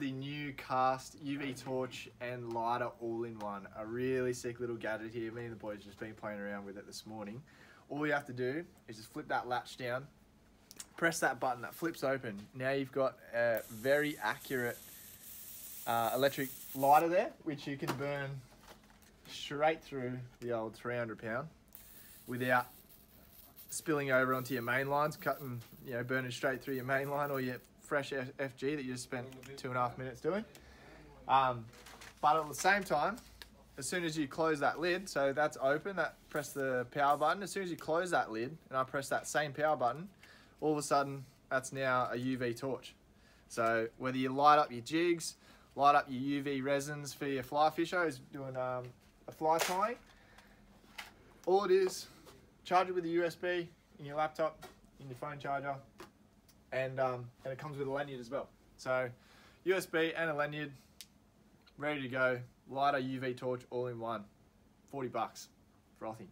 the new cast UV torch and lighter all in one. A really sick little gadget here. Me and the boys just been playing around with it this morning. All you have to do is just flip that latch down, press that button that flips open. Now you've got a very accurate uh, electric lighter there, which you can burn straight through the old 300 pound without spilling over onto your main lines, cutting, you know, burning straight through your main line or your fresh F- FG that you just spent two and a half minutes doing. Um, but at the same time, as soon as you close that lid, so that's open, that press the power button. As soon as you close that lid and I press that same power button, all of a sudden that's now a UV torch. So whether you light up your jigs, light up your UV resins for your fly fishers doing um, a fly tying, all it is, charge it with a USB in your laptop, in your phone charger, and um, and it comes with a lanyard as well. So USB and a lanyard, ready to go. Lighter UV torch all in one. 40 bucks. Frothy.